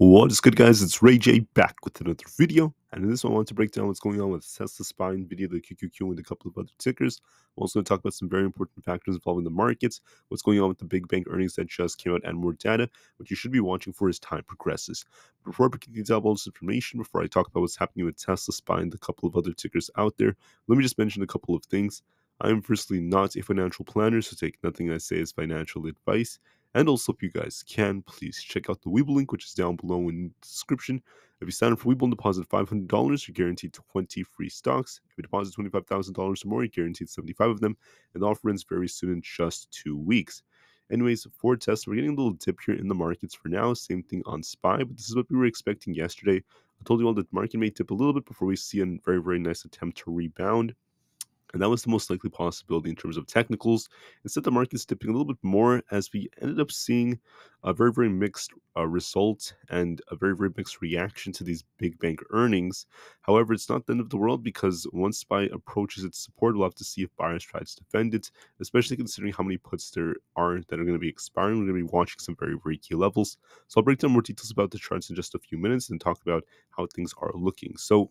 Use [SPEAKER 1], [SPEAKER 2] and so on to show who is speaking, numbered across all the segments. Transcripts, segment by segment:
[SPEAKER 1] What is good, guys? It's Rey Jay back with another video. And in this one, I want to break down what's going on with Tesla SPY, NVIDIA, the QQQ, and a couple of other tickers. I'm also going to talk about some very important factors involving the markets, what's going on with the big bank earnings that just came out, and more data, which you should be watching for as time progresses. Before I begin to all this information, before I talk about what's happening with Tesla and a couple of other tickers out there, let me just mention a couple of things. I am firstly not a financial planner, so take nothing I say as financial advice. And also, if you guys can, please check out the Webull link, which is down below in the description. If you sign up for Webull and deposit $500, you're guaranteed 20 free stocks. If you deposit $25,000 or more, you're guaranteed 75 of them. And the offer ends very soon in just two weeks. Anyways, for Tesla, we're getting a little dip here in the markets for now. Same thing on SPY, but this is what we were expecting yesterday. I told you all that market may dip a little bit before we see a very, very nice attempt to rebound. And that was the most likely possibility in terms of technicals. Instead, the market's dipping a little bit more as we ended up seeing a very, very mixed uh, result and a very, very mixed reaction to these big bank earnings. However, it's not the end of the world because once SPY approaches its support, we'll have to see if buyers try to defend it, especially considering how many puts there are that are going to be expiring. We're going to be watching some very, very key levels. So I'll break down more details about the charts in just a few minutes and talk about how things are looking. So,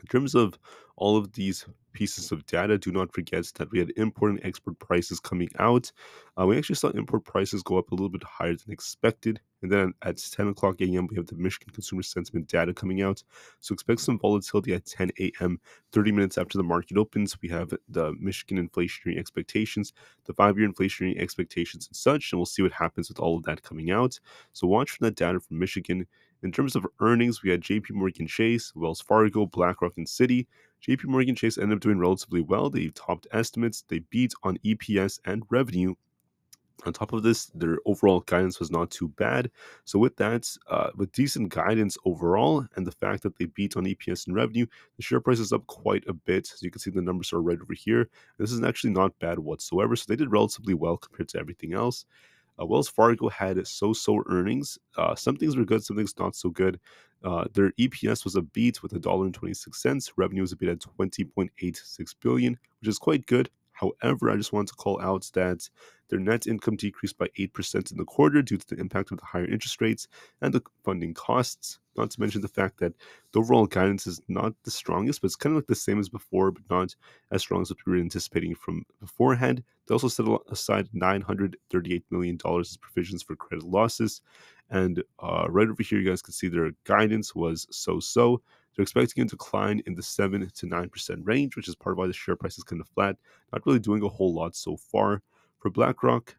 [SPEAKER 1] in terms of all of these pieces of data, do not forget that we had import and export prices coming out. Uh, we actually saw import prices go up a little bit higher than expected. And then at 10 o'clock a.m., we have the Michigan consumer sentiment data coming out. So expect some volatility at 10 a.m., 30 minutes after the market opens. We have the Michigan inflationary expectations, the five year inflationary expectations, and such. And we'll see what happens with all of that coming out. So watch for that data from Michigan. In terms of earnings, we had JP Morgan Chase, Wells Fargo, BlackRock, and Citi. JP Morgan Chase ended up doing relatively well. They topped estimates, they beat on EPS and revenue. On top of this, their overall guidance was not too bad. So, with that, uh, with decent guidance overall, and the fact that they beat on EPS and revenue, the share price is up quite a bit. As you can see, the numbers are right over here. This is actually not bad whatsoever. So, they did relatively well compared to everything else. Uh, Wells Fargo had so-so earnings. Uh, some things were good, some things not so good. Uh, their EPS was a beat with a dollar and twenty-six cents. Revenue was a beat at twenty point eight six billion, which is quite good. However, I just want to call out that their net income decreased by 8% in the quarter due to the impact of the higher interest rates and the funding costs. Not to mention the fact that the overall guidance is not the strongest, but it's kind of like the same as before, but not as strong as we were anticipating from beforehand. They also set aside $938 million as provisions for credit losses. And uh, right over here, you guys can see their guidance was so so. They're expecting a decline in the 7 to 9% range, which is part of why the share price is kind of flat. Not really doing a whole lot so far. For BlackRock,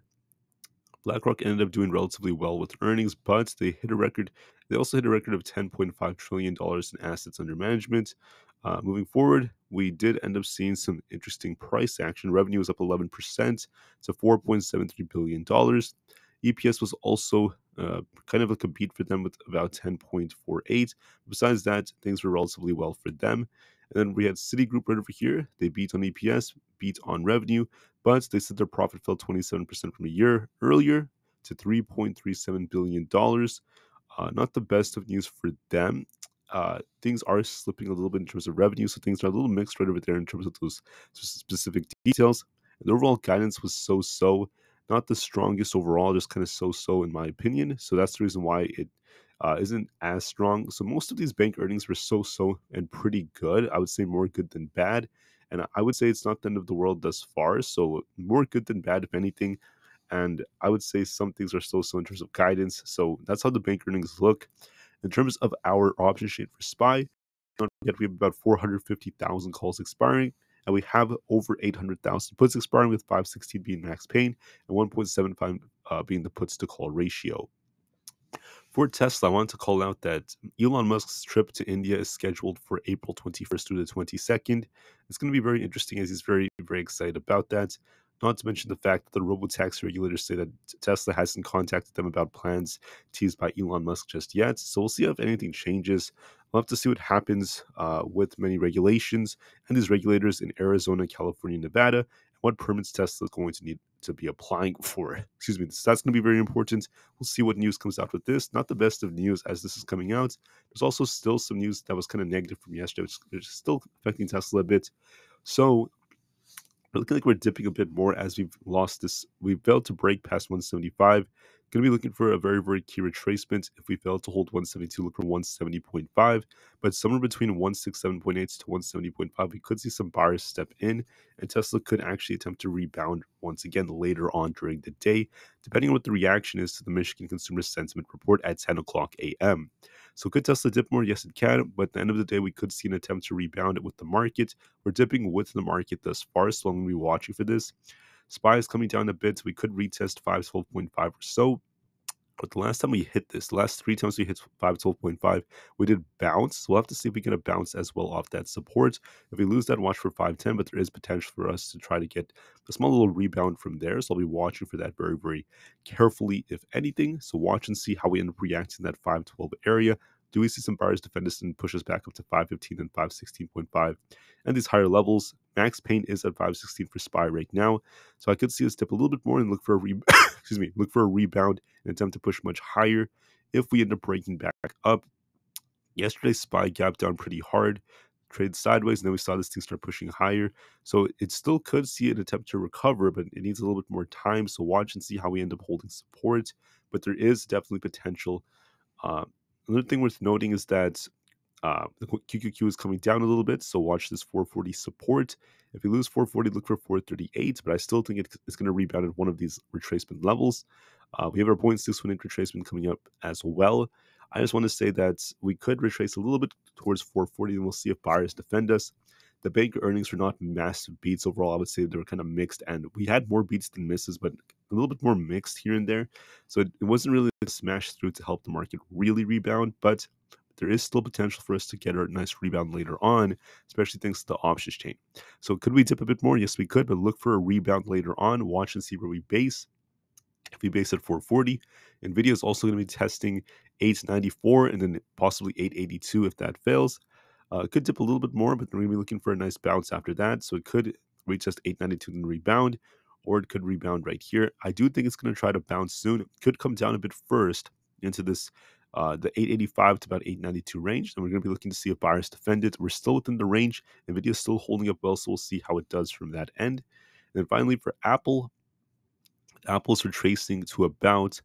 [SPEAKER 1] BlackRock ended up doing relatively well with earnings, but they hit a record. They also hit a record of $10.5 trillion in assets under management. Uh, moving forward, we did end up seeing some interesting price action. Revenue was up 11% to $4.73 billion. EPS was also uh, kind of a beat for them with about 10.48. Besides that, things were relatively well for them. And then we had Citigroup right over here. They beat on EPS, beat on revenue, but they said their profit fell 27% from a year earlier to $3.37 billion. Uh, not the best of news for them. Uh, things are slipping a little bit in terms of revenue, so things are a little mixed right over there in terms of those specific details. And the overall guidance was so so, not the strongest overall, just kind of so so in my opinion. So that's the reason why it uh, isn't as strong. So most of these bank earnings were so so and pretty good. I would say more good than bad. And I would say it's not the end of the world thus far. So more good than bad, if anything. And I would say some things are still so in terms of guidance. So that's how the bank earnings look. In terms of our option chain for SPY, don't forget we have about 450,000 calls expiring, and we have over 800,000 puts expiring with 516 being max pain and 1.75 uh, being the puts to call ratio. For Tesla, I want to call out that Elon Musk's trip to India is scheduled for April 21st through the 22nd. It's going to be very interesting as he's very, very excited about that. Not to mention the fact that the robotaxi regulators say that Tesla hasn't contacted them about plans teased by Elon Musk just yet. So we'll see if anything changes. We'll have to see what happens uh, with many regulations and these regulators in Arizona, California, Nevada, and what permits Tesla is going to need to be applying for. Excuse me. So that's going to be very important. We'll see what news comes out with this. Not the best of news as this is coming out. There's also still some news that was kind of negative from yesterday, which is still affecting Tesla a bit. So looking like we're dipping a bit more as we've lost this. We've failed to break past 175. Going to be looking for a very, very key retracement. If we fail to hold 172, look for 170.5. But somewhere between 167.8 to 170.5, we could see some buyers step in, and Tesla could actually attempt to rebound once again later on during the day, depending on what the reaction is to the Michigan Consumer Sentiment Report at 10 o'clock a.m. So could Tesla dip more? Yes, it can. But at the end of the day, we could see an attempt to rebound it with the market. We're dipping with the market thus far, so I'm going to be watching for this. SPY is coming down a bit, so we could retest 512.5 or so. But the last time we hit this, the last three times we hit 512.5, we did bounce. So we'll have to see if we a bounce as well off that support. If we lose that, watch for 510, but there is potential for us to try to get a small little rebound from there. So I'll be watching for that very, very carefully, if anything. So watch and see how we end up reacting that 512 area. Do we see some buyers defend us and push us back up to 515 and 516.5? And these higher levels, Max Pain is at 516 for SPY right now. So I could see us dip a little bit more and look for a re- excuse me, look for a rebound and attempt to push much higher if we end up breaking back up. Yesterday, SPY gapped down pretty hard, traded sideways, and then we saw this thing start pushing higher. So it still could see an attempt to recover, but it needs a little bit more time. So watch and see how we end up holding support. But there is definitely potential. Uh, Another thing worth noting is that uh, the QQQ is coming down a little bit, so watch this 440 support. If you lose 440, look for 438, but I still think it's going to rebound at one of these retracement levels. Uh, we have our 0.618 retracement coming up as well. I just want to say that we could retrace a little bit towards 440, and we'll see if buyers defend us. The bank earnings were not massive beats overall. I would say they were kind of mixed, and we had more beats than misses, but a little bit more mixed here and there. So it, it wasn't really a smash through to help the market really rebound, but there is still potential for us to get a nice rebound later on, especially thanks to the options chain. So could we dip a bit more? Yes, we could, but look for a rebound later on. Watch and see where we base. If we base at 440, NVIDIA is also going to be testing 894 and then possibly 882 if that fails. Uh, it could dip a little bit more, but we're going to be looking for a nice bounce after that. So it could reach just 892 and rebound, or it could rebound right here. I do think it's going to try to bounce soon. It could come down a bit first into this uh, the 885 to about 892 range. And we're going to be looking to see if buyers defend it. We're still within the range. NVIDIA is still holding up well, so we'll see how it does from that end. And then finally for Apple, Apple's retracing to about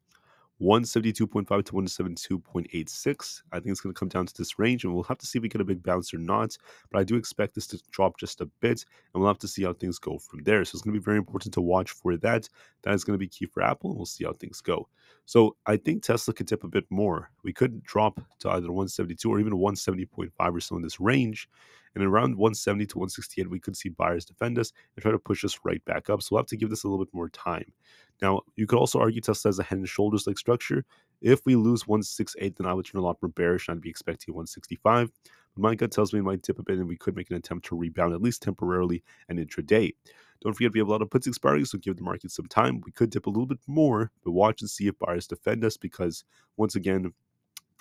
[SPEAKER 1] 172.5 to 172.86. I think it's going to come down to this range, and we'll have to see if we get a big bounce or not. But I do expect this to drop just a bit, and we'll have to see how things go from there. So it's going to be very important to watch for that. That is going to be key for Apple, and we'll see how things go. So I think Tesla could tip a bit more. We could drop to either 172 or even 170.5 or so in this range. And around 170 to 168, we could see buyers defend us and try to push us right back up. So we'll have to give this a little bit more time. Now, you could also argue Tesla has a head and shoulders like structure. If we lose 168, then I would turn a lot more bearish and I'd be expecting 165. But my gut tells me it might dip a bit and we could make an attempt to rebound at least temporarily and intraday. Don't forget we have a lot of puts expiring, so give the market some time. We could dip a little bit more, but watch and see if buyers defend us because once again,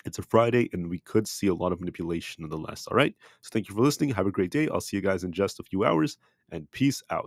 [SPEAKER 1] it's a Friday and we could see a lot of manipulation nonetheless. All right. So thank you for listening. Have a great day. I'll see you guys in just a few hours and peace out.